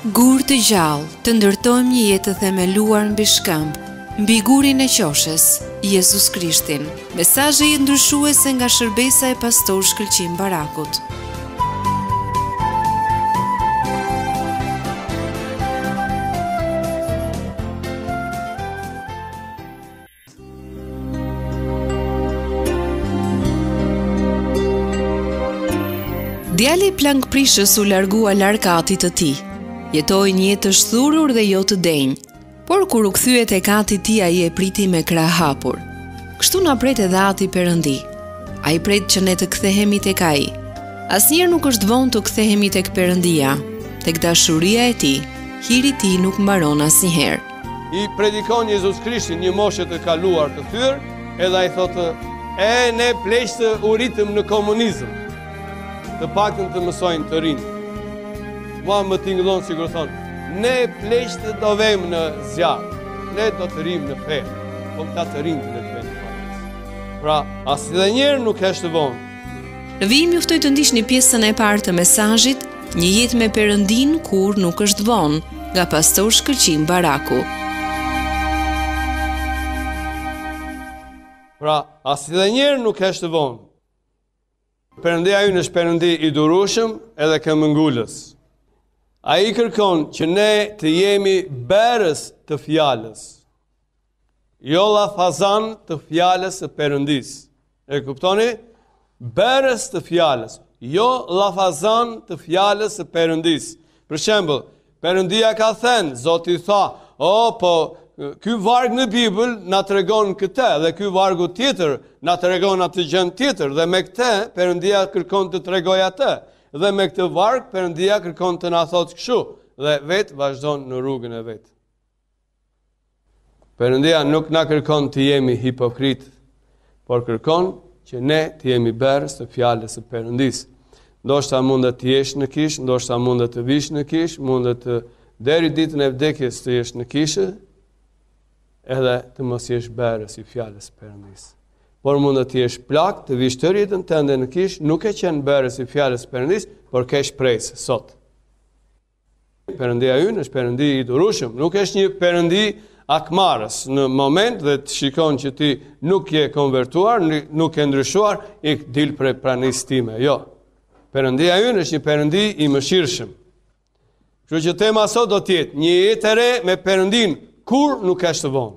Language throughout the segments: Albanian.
Gurë të gjallë, të ndërtojmë një jetë të themeluar mbi shkëmb, mbi gurin e qoshes, Jezus Krishtin. Mesazhe jetëndryshuese nga shërbesa e pastor Shkëlqim Barakut. Djali plangprishës u largua larg atit të tij. Jetoi një jetë të shthurur dhe jo të denjë, por kur u kthye tek ati i tij ai e priti me krahë hapur. Kështu na pret edhe ati Perëndi. Ai pret që ne të kthehemi tek ai. Asnjëherë nuk është vonë të kthehemi tek Perëndia, tek dashuria e tij. Hiri i tij nuk mbaron asnjëherë. I predikon Jezus Krishtin një moshe të kaluar, të thyer, edhe ai thotë, e ne pleqtë u rritëm në komunizëm, të paktën të mësojnë të rinjtë. Mua më tingëllon, sikur thonë, ne pleqtë do vejmë në zjarr, ne do të rrimë në ferr, po këta të rinjtë të venë në parajsë. Pra, as edhe njëherë nuk është vonë, Vijim ju ftoj të ndiqni pjesën e parë të mesazhit Një jetë me Perëndinë, kurrë nuk është vonë nga pastor Shkëlqim Baraku. Pra, as edhe njëherë nuk është vonë. Perëndia ynë është Perëndi i durueshëm edhe këmbëngulës. Ai kërkon që ne të jemi bërës të fjalës. Jo llafazanë të fjalës së perëndisë. E kuptoni? Bërës të fjalës. Jo llafazanë të fjalës së perëndisë. Për shembull, perëndia ka thënë, Zoti tha, "O oh, po ky varg në Bibël na tregon këtë dhe ky vargu tjetër na tregon atë gjënë tjetër dhe me këtë perëndia kërkon të tregojë atë dhe me këtë varg perëndia kërkon të na thotë kështu dhe vetë vazhdon në rrugën e vet. Perëndia nuk na kërkon të jemi hipokritë, por kërkon që ne të jemi bërës të fjalës së Perëndisë. Ndoshta mund të jesh në kishë, ndoshta mund të vish në kishë, mund të deri ditën e vdekjes të jesh në kishë, edhe të mos jesh bërës i fjalës së Perëndisë. Por mund të jesh plak, të vish të rritën tënde në kishë, nuk ke qenë bërës i fjalës së Perëndisë, por ke shpresë sot. Perëndia ynë është perëndi i durueshëm, nuk është një perëndi hakmarrës. Në moment edhe të shikon që ti nuk je konvertuar, nuk je ndryshuar, ik dil prej pranisë time. Jo. Perëndia ynë është një perëndi i mëshirshëm. Kështu që tema sot do të jetë një jetë e re me perëndinë, kurrë nuk është vonë.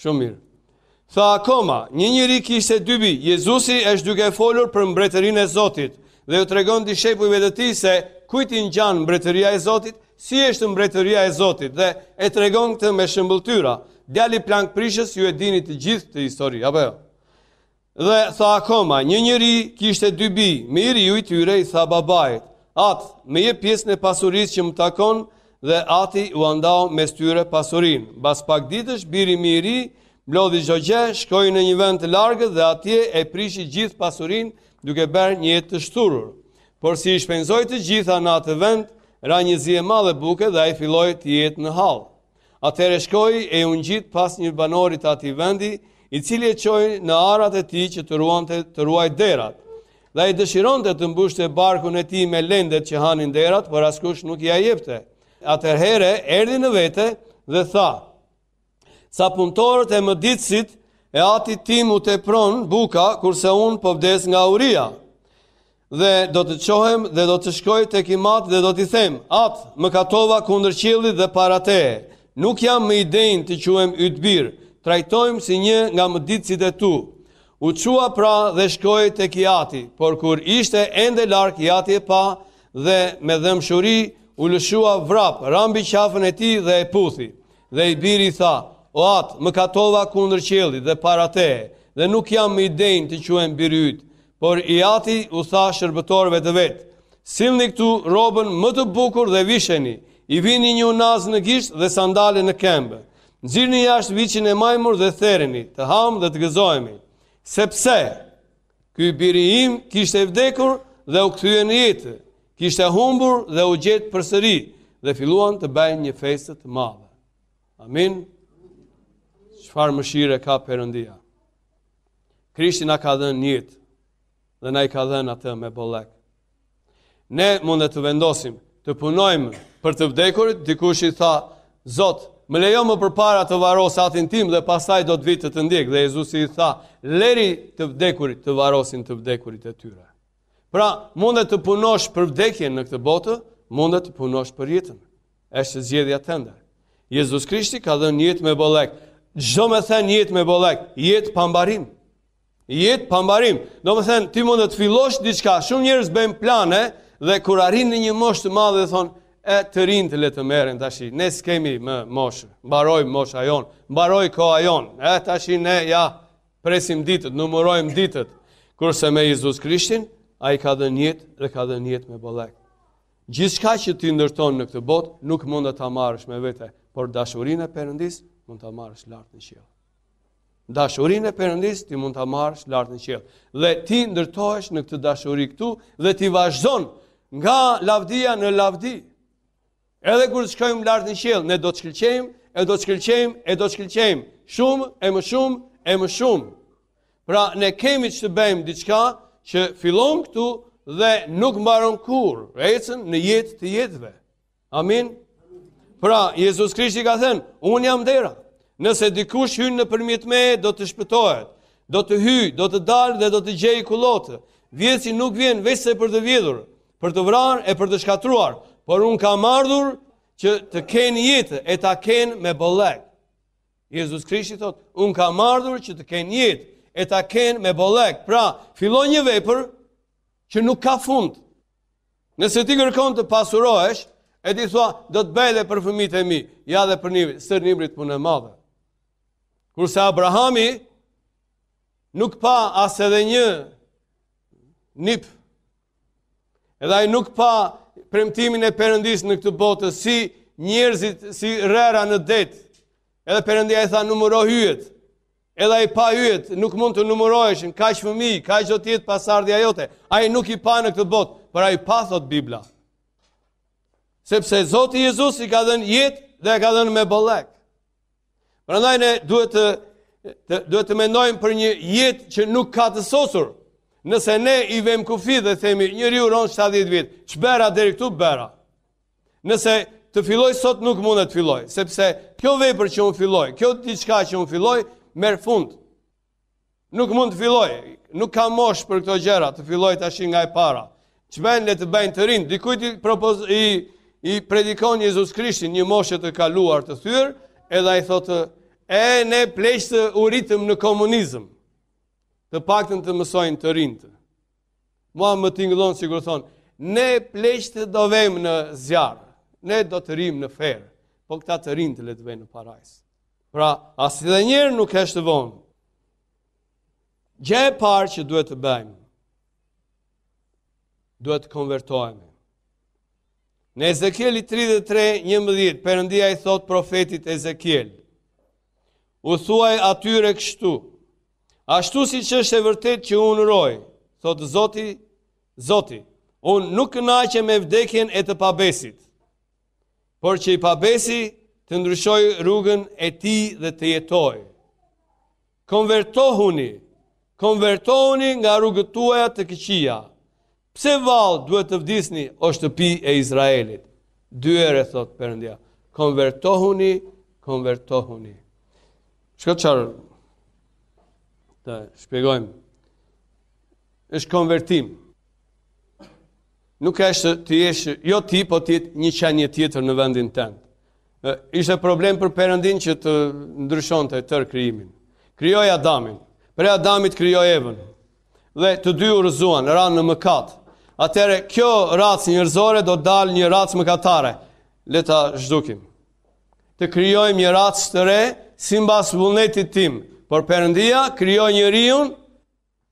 Shumë mirë. Tha akoma, një njeri kishte dy bij, Jezusi është duke folur për mbretërinë e Zotit, dhe u tregon dishepujve të tij se kujt i ngjan mbretëria e Zotit, si është mbretëria e Zotit, dhe e tregon këtë me shëmbëlltyra, djali plangprishës ju e dini të gjithë këtë histori, apo jo? Dhe tha akoma, një njeri kishte dy bij, më i riu i tyre i tha babait, atë më jep pjesën e pasurisë që më takon dhe ati ua ndau mes tyre pasurinë. Mbas pak ditësh, biri më i ri, mblodhi gjithçka, shkoi në një vend të largët dhe atje e prishi gjithë pasurinë duke bërë një jetë të shthurur. Por si i shpenzoi të gjitha në atë vend, ra një zi e madhe buke dhe ai filloi të jetë në hall. Atëherë shkoi e u ngjit pas një banori të atij vendi, i cili e çoi në arat e tij që të ruante të ruajë derrat. Dhe ai dëshironte të mbushte barkun e tij me lendët që hanin derrat, por askush nuk ia jepte. Atëherë erdhi në vete dhe tha: Sa punëtorët e mëditësit e atit tim u tepron buka kurse unë po vdes nga uria. Dhe do të çohem dhe do të shkoj tek im at dhe do t'i them, Atë, mëkatova kundër qiellit dhe para teje. Nuk jam më i denjë të quhem yt bir. Trajtomë si një nga mëditësit e tu. U çua pra dhe shkoi tek i Ati, por kur ishte ende larg i Ati e pa dhe me dhembshuri u lëshua vrap, ra mbi qafën e tij dhe e puthi. Dhe i biri i tha, O Atë, mëkatova kundër qiellit dhe para teje, dhe nuk jam më i denjë të quhem biri yt. Por i ati u tha shërbëtorëve të vet, sillni këtu rrobën më të bukur dhe visheni, i vini një unazë në gisht dhe sandale në këmbë. Nxirrni jashtë viçin e majmur dhe thereni, të hamë dhe të gëzohemi. Sepse, ky biri im kishte vdekur dhe u kthye në jetë, kishte humbur dhe u gjet përsëri, dhe filluan të bëjnë një festë të madhe. Amin. Çfarë mëshire ka Perëndia? Krishti na ka dhënë jetë dhe na e ka dhënë atë me bollëk. Ne mund të vendosim të punojmë për të vdekurit, dikush i tha, Zot, më lejo më përpara të varros atin tim dhe pastaj do të vij të të ndjek. Dhe Jezusi i tha, lëri të vdekurit të varrosin të vdekurit e tyre. Pra, mund të punosh për vdekjen në këtë botë, mund të punosh për jetën. Është zgjedhja jote. Jezus Krishti ka dhënë jetë me bollëk. Ç'do me thënë jetë me bollëk, jetë pa mbarim. Jetë pa mbarim. Domethënë, ti mund të fillosh diçka, shumë njerëz bëjnë plane dhe kur arrijnë në një moshë të madhe thonë, e të rinjtë le të merren tashi, ne s'kemi më moshë, mbaroi mosha jonë, mbaroi koha jonë, e tashi ne ja presim ditët, numërojmë ditët, kurse me Jezus Krishtin, ai ka dhënë jetë dhe ka dhënë jetë me bollëk. Gjithçka që ti ndërton në këtë botë nuk mund ta marrësh me vete, por dashurinë e Perëndisë mund ta marrësh lart në qiell. Dashurinë e Perëndisë ti mund ta marrësh lart në qiell. Dhe ti ndërtohesh në këtë dashuri këtu dhe ti vazhdon nga lavdia në lavdi. Edhe kur të shkojmë lart në qiell, ne do të shkëlqejmë, e do të shkëlqejmë, e do të shkëlqejmë shumë e më shumë e më shumë. Pra ne kemi ç'të bëjmë diçka që fillon këtu dhe nuk mbaron kurrë, ecën në jetë të jetëve. Amin. Pra, Jezus Krishti ka thënë, unë jam dera. Nëse dikush hyn nëpërmjet meje, do të shpëtohet. Do të hyjë, do të dalë dhe do të gjejë kullotë. Vjedhësi nuk vjen veçse për të vjedhur, për të vrarë e për të shkatërruar, por unë kam ardhur që të kenë jetë e ta kenë me bollëk. Jezus Krishti thotë, unë kam ardhur që të kenë jetë, e ta kenë me bollëk. Pra, fillon një vepër që nuk ka fund. Nëse ti kërkon të pasurohesh, e ti thua, do të bëj edhe për fëmijët e mi, ja dhe për një sërë një mrit punë e madhe. Kurse Abrahami nuk pa as edhe një nip Edhe ai nuk pa premtimin e Perëndisë në këtë botë si njerëzit si rëra në det. Edhe Perëndia i tha numëro yjet. Edhe ai pa yjet nuk mund të numëroheshin kaq fëmijë, kaq do të jetë pasardhja jote. Ai nuk i pa në këtë botë, por ai pa thotë Bibla. Sepse Zoti Jezus i ka dhënë jetë dhe i ka dhënë me bollëk. Prandaj ne duhet të të duhet të mendojmë për një jetë që nuk ka të sosur. Nëse ne i vëmë kufi dhe themi njeriu rron 70 vjet, ç'bëra deri këtu bëra. Nëse të filloj sot nuk mundet të filloj, sepse kjo vepër që unë filloj, kjo diçka që unë filloj, merr fund. Nuk mund të filloj, nuk kam moshë për këto gjëra, të filloj tashi nga e para. Ç'bëjnë le të bëjnë të rinjtë, dikujt i, propoz, i, i predikon Jezus Krishtin një moshe të kaluar të thyrë, edhe ai thotë, e ne pleqtë u rritëm në komunizëm, të paktën të mësojnë të rinjtë. Mua më tingëllon, sikur thonë, ne pleqtë do vemë në zjarr, ne do të rrimë në ferr, po këta të rinjtë le të venë në parajsë. Pra, as edhe njëherë nuk është vonë. Gjëja e parë që duhet të bëjmë, duhet të konvertohemi. Në Ezekieli 33, 11, Perëndia i thotë profetit Ezekiel, u thuaj atyre kështu, ashtu siç është e vërtetë që unë rroj, thotë zoti, zoti, unë nuk kënaqem me vdekjen e të pabesit, por që i pabesi të ndryshojë rrugën e tij dhe të jetojë. Konvertohuni, konvertohuni nga rrugët tuaja të këqija. Pse vallë duhet të vdisni o shtëpi e Izraelit? Dy herë, thotë Perëndia, konvertohuni, konvertohuni. Shiko çfarë, të shpjegojmë, është konvertim. Nuk është të jesh jo ti, po të jetë një qenie tjetër në vendin tënd. Ishte problem për Perëndinë që të ndryshonte tërë krijimin. Krijoi Adamin, prej Adamit krijoi Evën. Dhe të dy u rrëzuan, ranë në mëkat. Atëherë kjo racë njerëzore do të dalë një racë mëkatare. Le ta zhdukim. Të krijojmë një racë të re sipas vullnetit tim. Por Perëndia krijoi njeriu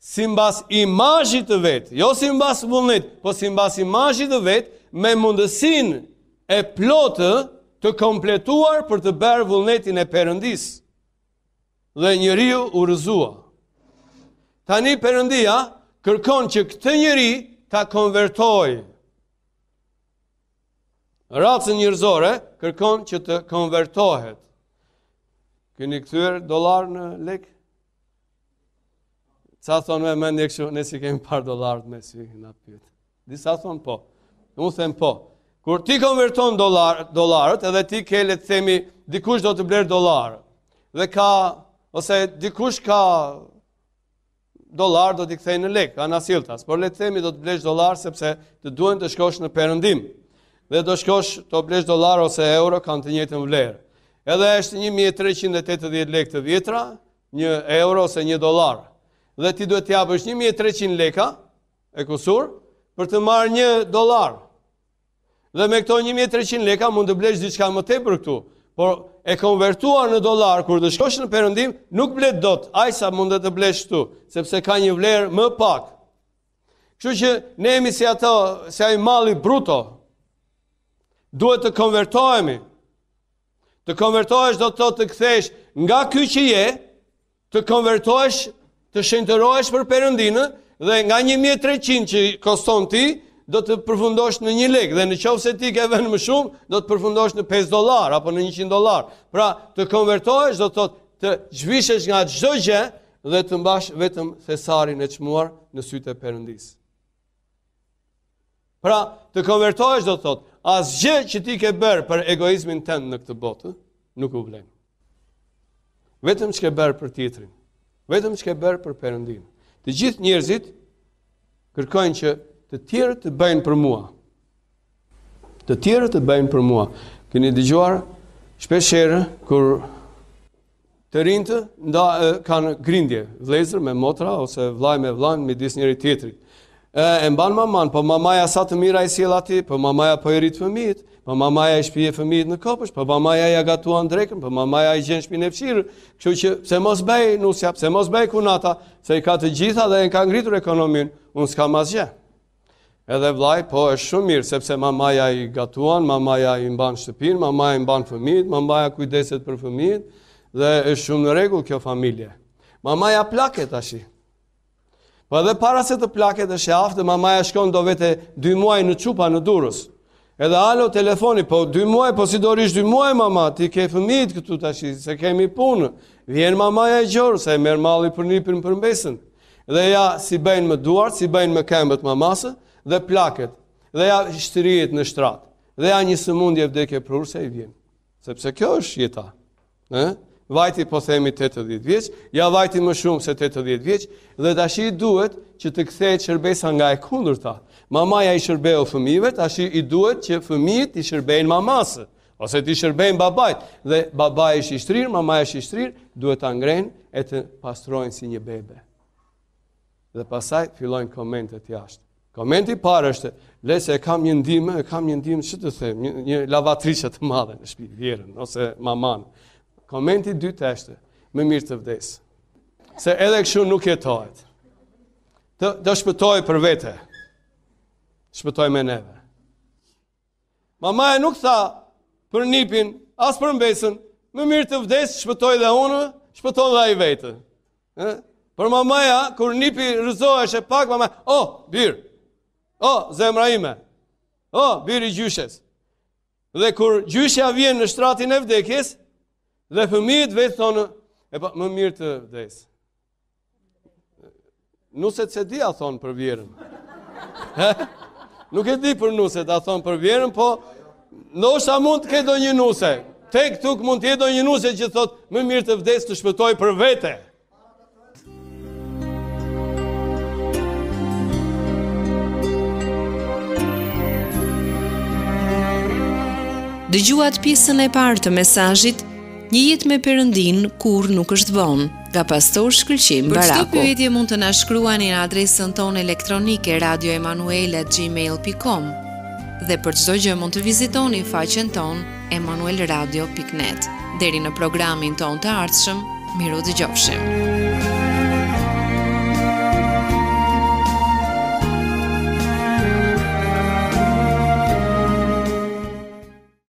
simbas imazhit të vet, jo simbas vullnetit, po simbas imazhit të vet me mundësinë e plotë të kompletuar për të bërë vullnetin e Perëndisë. Dhe njeriu u rrëzua. Tani Perëndia kërkon që këtë njeri ta konvertojë. Racën njerëzore kërkon që të konvertohet. Keni kthyer dollar në lekë? Ca thonë me mendje kështu, ne s'i kemi parë dollarët me sy, na pyet. Disa thonë po. Unë them po. Kur ti konverton dollar, dollarët, edhe ti ke le të themi dikush do të blerë dollarë. Dhe ka ose dikush ka dollar do t'i kthejë në lek, anasjelltas, por le të themi do të blesh dollar sepse të duhen të shkosh në perëndim. Dhe do shkosh të blesh dollar ose euro kanë të njëjtën vlerë. Edhe është 1380 lek të vjetra, një euro ose një dollar, dhe ti duhet të japësh 1300 leka e kusur për të marrë një dollar. Dhe me këto 1300 leka mund të blesh diçka më tepër këtu, por e konvertuar në dollar kur të shkosh në perëndim nuk blet dot aq sa mund të blesh këtu, sepse ka një vlerë më pak. Kështu që ne jemi si ato, si ai malli bruto. Duhet të konvertohemi. Të konvertohesh do të thotë të kthehesh nga ky që je, të konvertohesh, të shenjtërohesh për Perëndinë dhe nga 1300 që koston ti, do të përfundosh në 1 lek dhe në qoftë se ti ke vënë më shumë, do të përfundosh në 5 dollar apo në 100 dollar. Pra, të konvertohesh do të thotë të zhvishesh nga çdo gjë dhe të mbash vetëm thesarin e çmuar në sytë e Perëndisë. Pra, të konvertohesh do të thotë, asgjë që ti ke bërë për egoizmin tënd në këtë botë, nuk vlen. Vetëm ç'ke bërë për tjetrin, vetëm ç'ke bërë për Perëndinë. Të gjithë njerëzit kërkojnë që të tjerët të bëjnë për mua. Të tjerët të bëjnë për mua. Keni dëgjuar shpesh herë kur Të rinjtë nda kanë grindje, vëllezër me motra ose vllai me vllanë midis njëri tjetrit. E, e mban maman, po mamaja sa të mira i sjell aty, po mamaja po i rrit fëmijët, po mamaja i shpije fëmijët në kopsht, po mamaja ia gatuan drekën, po mamaja i gjen shpinë e fshirë. Kështu që pse mos bëj nusja, pse mos bëj kunata, se i ka të gjitha dhe e ka ngritur ekonominë, unë s'kam asgjë. Edhe vllai, po është shumë mirë sepse mamaja i gatuan, mamaja i mban shtëpinë, mamaja i mban fëmijët, mamaja kujdeset për fëmijët dhe është shumë në rregull kjo familje. Mamaja plaket tashi. Po edhe para se të plaket është e aftë, mamaja shkon do vetë 2 muaj ne çupa në Durrës. Edhe alo telefoni, po dy muaj, po si do rish dy muaj mama, ti ke fëmijët këtu tashi, se kemi punë. Vjen mamaja e gjorë, se e merr malli për nipin për mbesën. Dhe ja si bëjnë me duart, si bëjnë me këmbët mamasë dhe plaket. Dhe ja shtrihet në shtrat. Dhe ja një sëmundje vdekjeprurëse i vjen. Sepse kjo është jeta. Ë? Vajti po themi 80 vjeç, ja vajti më shumë se 80 vjeç dhe tashi duhet që të kthehet shërbesa nga e kundërta. Mamaja i shërbeu fëmijëve, tashi duhet që fëmijët t'i shërbejnë mamasë ose t'i shërbejnë babait dhe babai është i shtrirë, mamaja është e shtrirë, duhet ta ngrenë e ta pastrojnë si një bebe. Dhe pastaj fillojnë komentet jashtë. Komenti i parë është, le se e kam një ndihmë, e kam një ndihmë, ç'të them, një, një lavatriçe të madhe në shtëpi vjehrrën ose mamanë. Komenti i dytë është, më mirë të vdesë. Se edhe kështu nuk jetohet. Do shpëtojë për vete. Shpëtoj me neve. Mamaja nuk tha për nipin, as për mbesën, më mirë të vdesë, shpëtoj dhe unë, shpëton dhe ai vetë. Ë? Por mamaja, kur nipi rrëzoheshe pak, mamaja, o, oh, bir, o, oh, zemra ime, o, oh, bir i gjyshes. Dhe kur gjyshja vjen në shtratin e vdekjes, dhe fëmijët vetë thonë, epo, më mirë të vdesë. Nuset s'e di a thonë për vjehrrën. Nuk e di për nuset a thonë për vjehrrën, po ndoshta mund të ketë ndonjë nuse. Tek tuk mund të jetë ndonjë nuse që thotë më mirë të vdesë të shpëtojë për vete. Dëgjuat pjesën e parë të mesazhit Një jetë me Perëndinë kurrë nuk është vonë. Nga pastor Shkëlqim Baraku. Për çdo pyetje mund të na shkruani në adresën tonë elektronike radioemanuel@gmail.com dhe për çdo gjë mund të vizitoni faqen tonë emanuelradio.net. Deri në programin tonë të ardhshëm, mirudëgjofshim.